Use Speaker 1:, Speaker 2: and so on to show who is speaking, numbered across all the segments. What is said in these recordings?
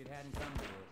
Speaker 1: it hadn't come to.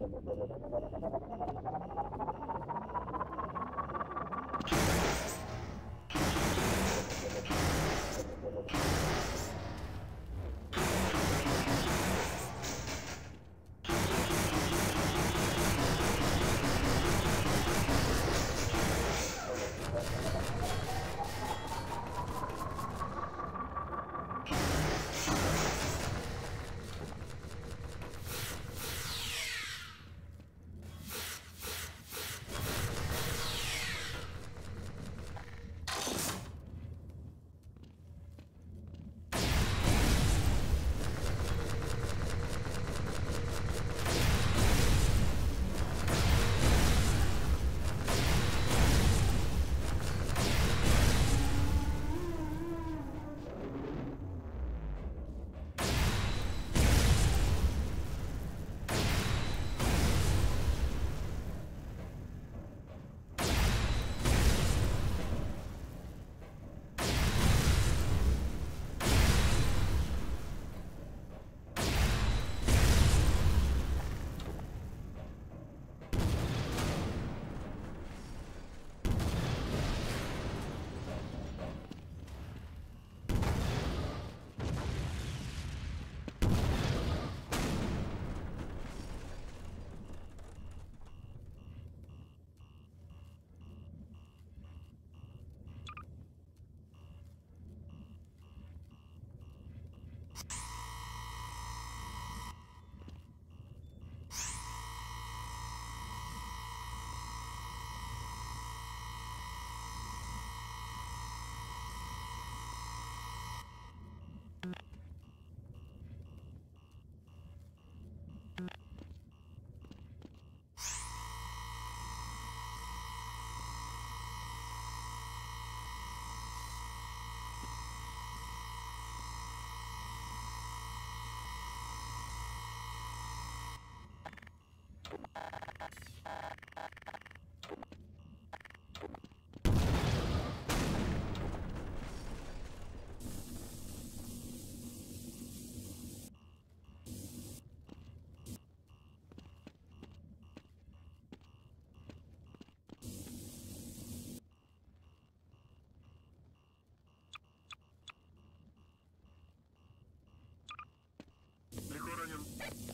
Speaker 2: Thank you.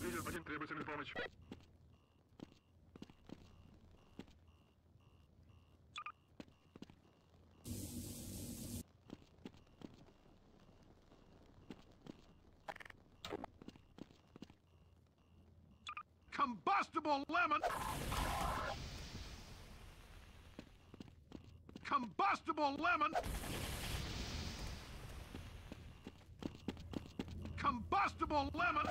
Speaker 2: Видел один, требуется помощь. Combustible lemon! Combustible lemon! Combustible lemon!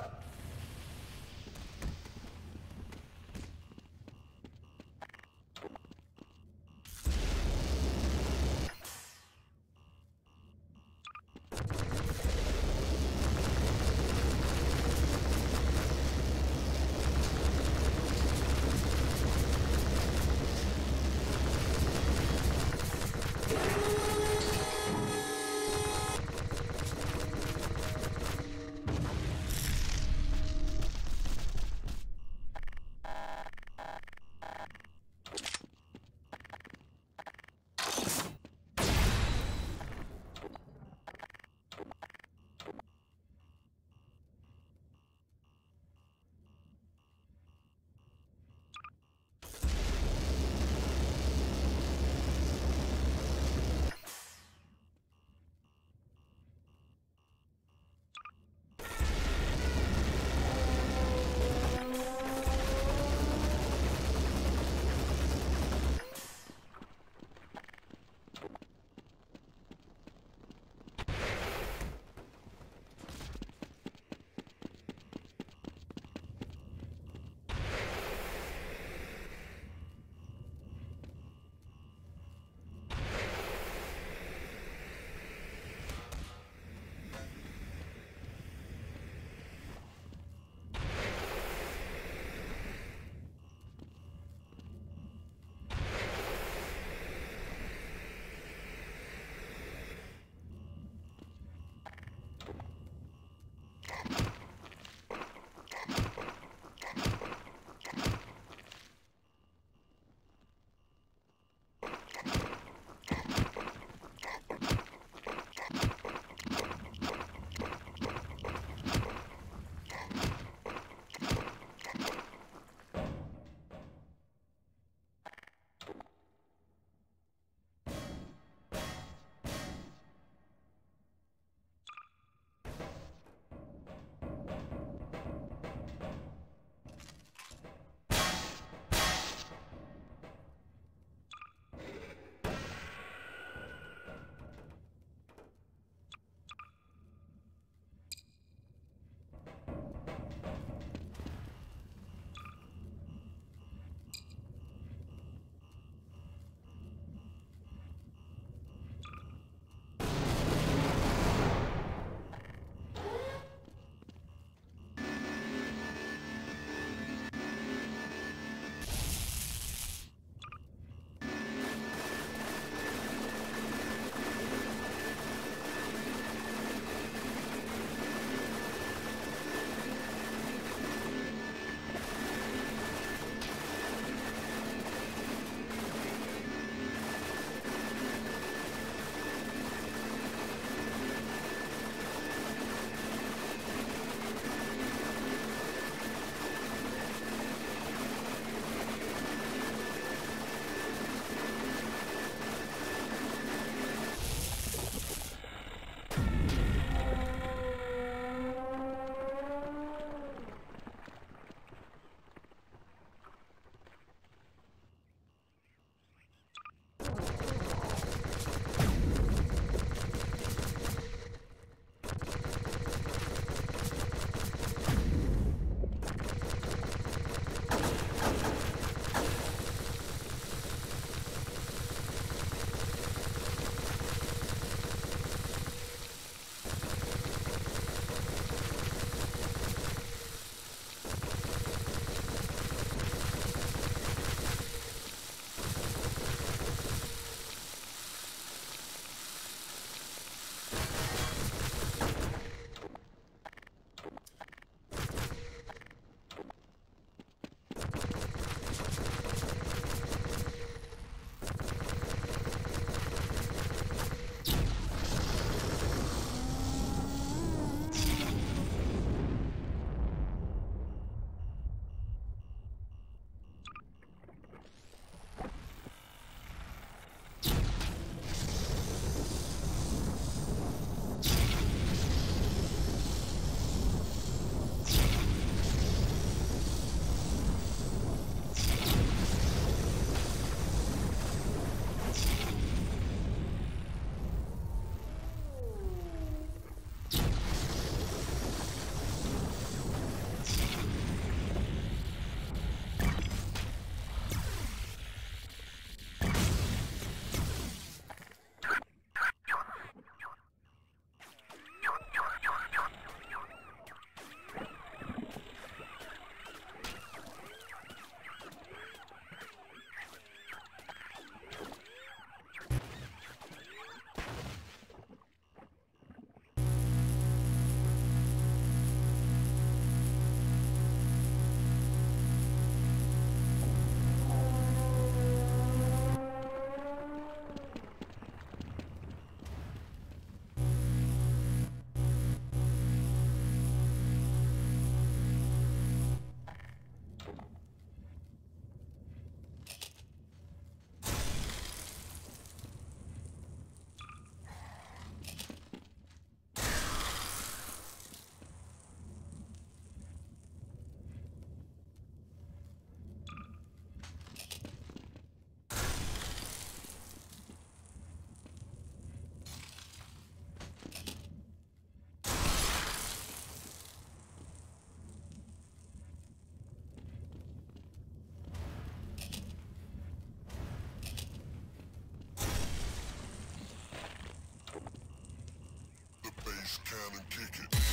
Speaker 2: Bass cannon kick it.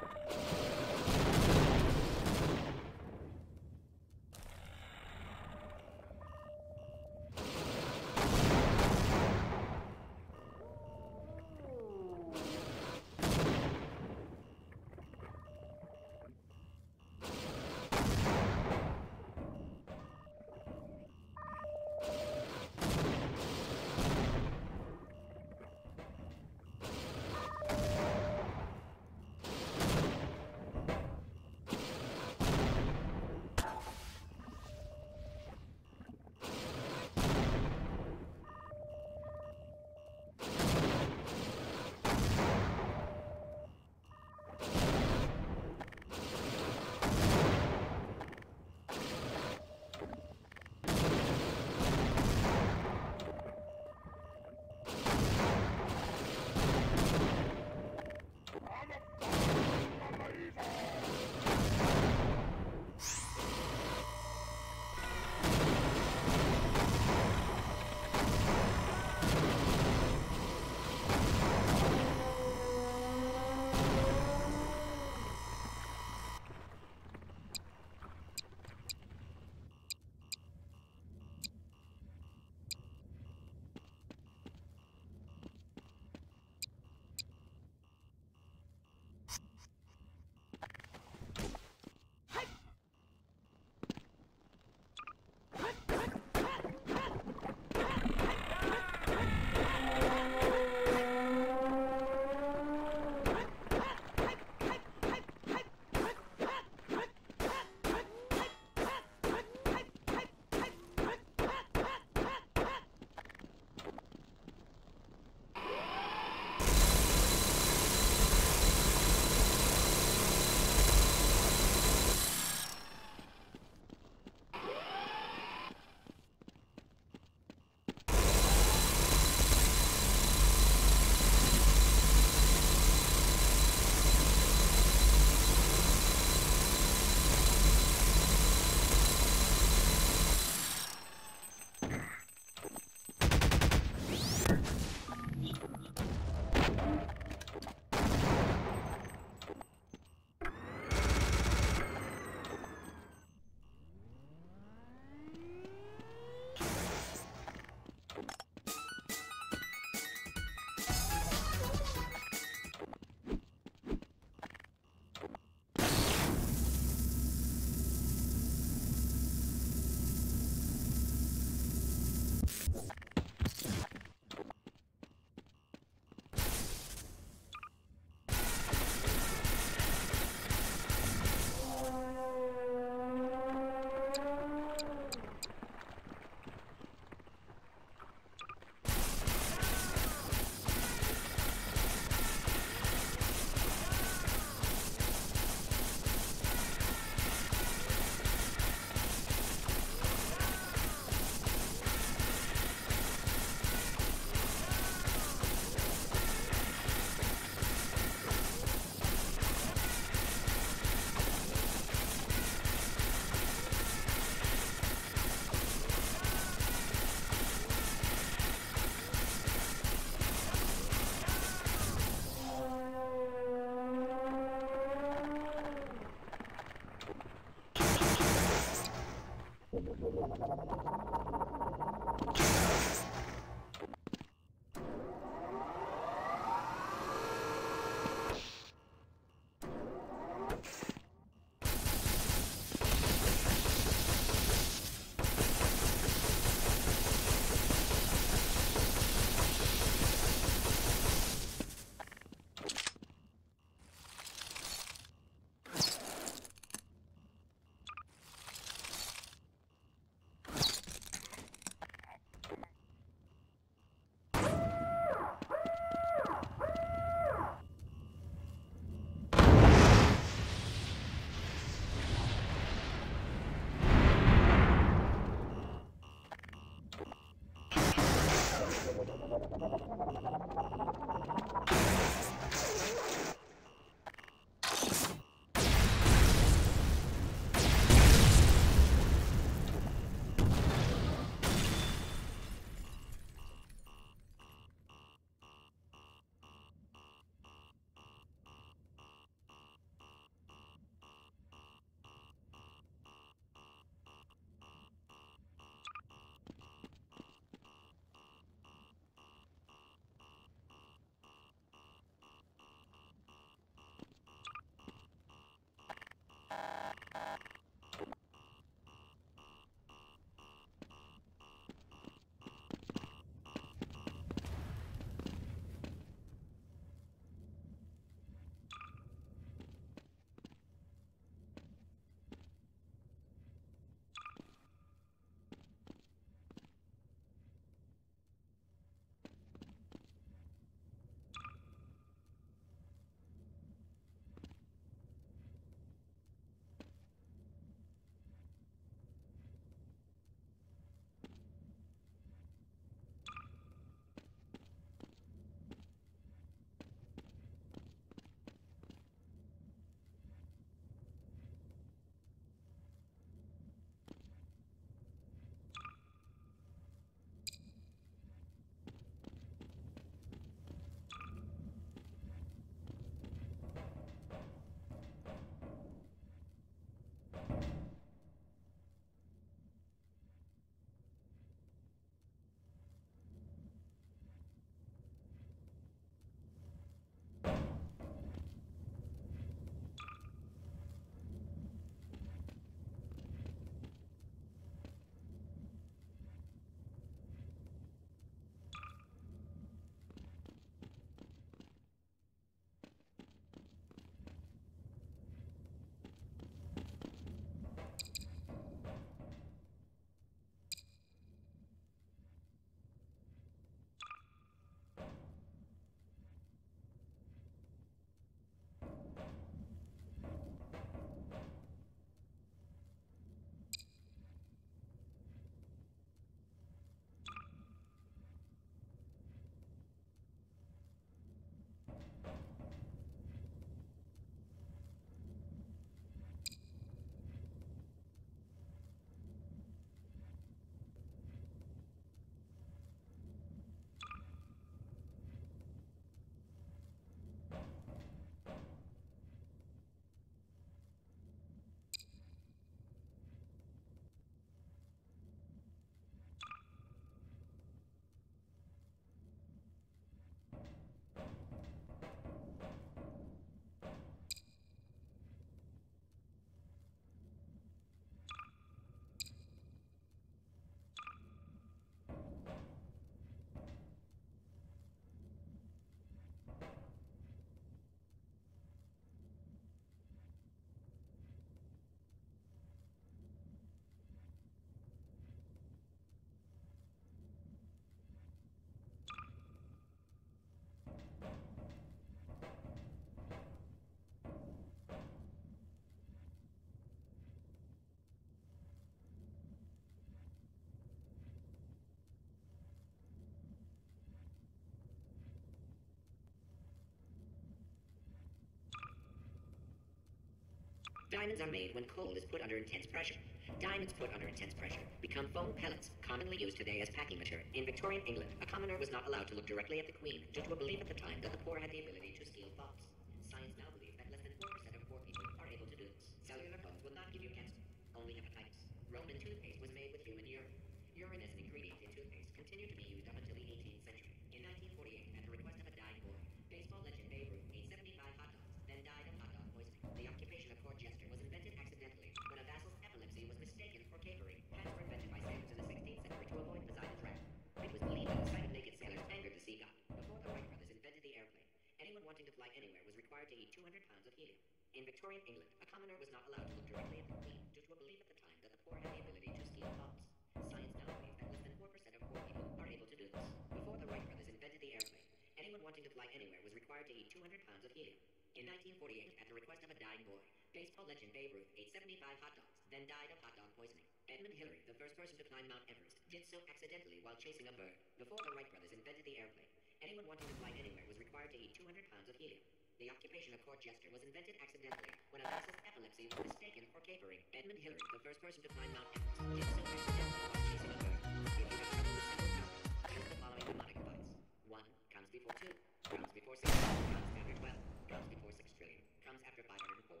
Speaker 3: Diamonds are made when coal is put under intense pressure. Diamonds put under intense pressure become foam pellets, commonly used today as packing material. In Victorian England, a commoner was not allowed to look directly at the Queen due to a belief at the time that the poor had the ability to steal thoughts. Science now believes that less than 4% of poor people are able to do this. Cellular phones will not give you cancer, only hepatitis. Roman toothpaste was made with human urine. Urine as an ingredient in toothpaste continued to be used up until the 18th century. In 1948, at the request of a dying boy, baseball legend Babe Ruth ate 75 hot dogs, then died of hot dog poisoning. The occupation of court jester was invented accidentally when a vassal's epilepsy was mistaken for capering. Hats were invented by sailors in the 16th century to avoid Poseidon's wrath. It was believed that the sight of naked sailors angered the sea god. Before the Wright brothers invented the airplane, anyone wanting to fly anywhere was required to eat 200 pounds of helium. In Victorian England, a commoner was not allowed to look directly at the Queen due to a belief at the time that the poor had the ability to steal thoughts. Science now believes that less than 4% of poor people are able to do this. Before the Wright brothers invented the airplane, anyone wanting to fly anywhere was required to eat 200 pounds of helium. In 1948, at the request of a dying boy, baseball legend Babe Ruth ate 75 hot dogs, then died of hot dog poisoning. Edmund Hillary, the first person to climb Mount Everest, did so accidentally while chasing a bird. Before the Wright brothers invented the airplane, anyone wanting to fly anywhere was required to eat 200 pounds of helium. The occupation of court jester was invented accidentally when a vassal's epilepsy was mistaken for capering. Edmund Hillary, the first person to climb Mount Everest, did so accidentally while chasing a bird. If you have trouble with simple counting, the following mnemonic device. One comes before two, comes before six, comes after twelve, comes before six trillion, comes after five hundred and four.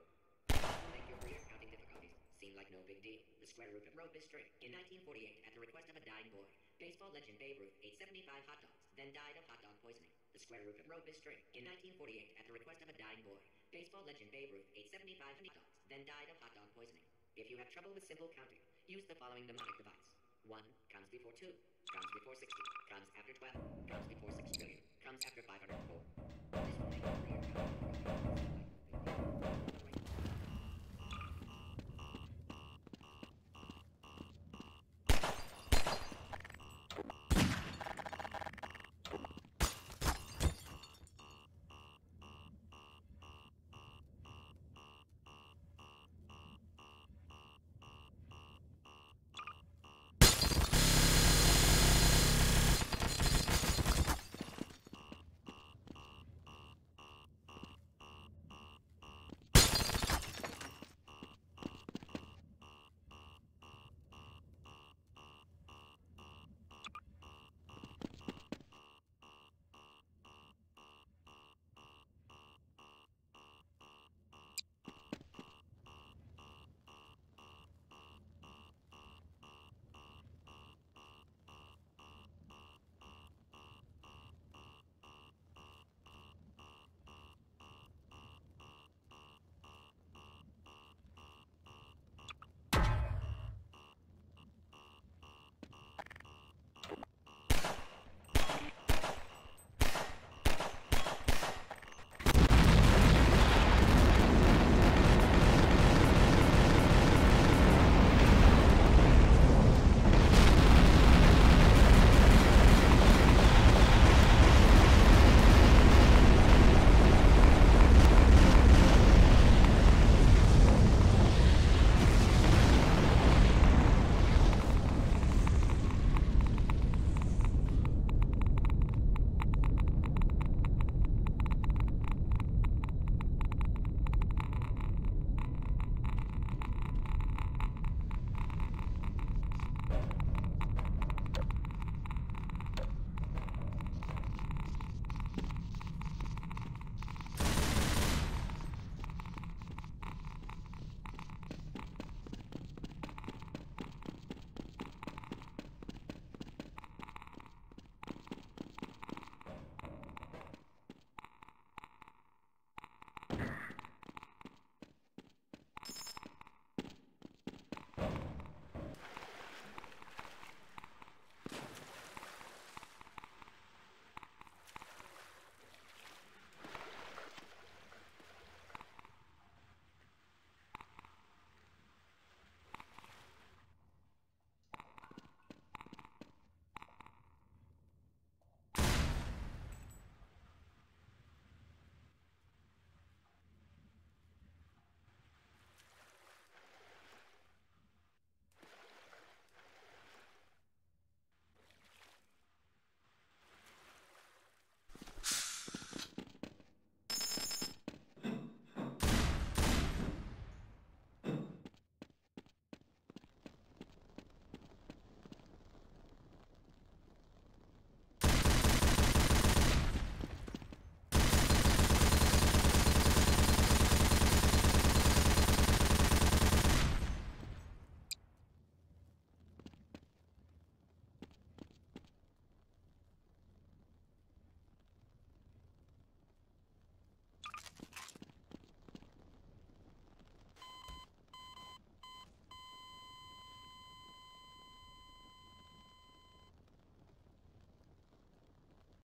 Speaker 3: Make your rear counting difficulties seem like no big deal. The square root of rope is straight. In 1948, at the request of a dying boy, baseball legend Babe Ruth ate 75 hot dogs, then died of hot dog poisoning. Square root of rope is straight. In 1948, at the request of a dying boy, baseball legend Babe Ruth ate 75 hot dogs, then died of hot dog poisoning. If you have trouble with simple counting, use the following mnemonic device. One comes before two, comes before 60, comes after 12, comes before 6 trillion, comes after 504.